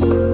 you.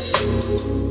Música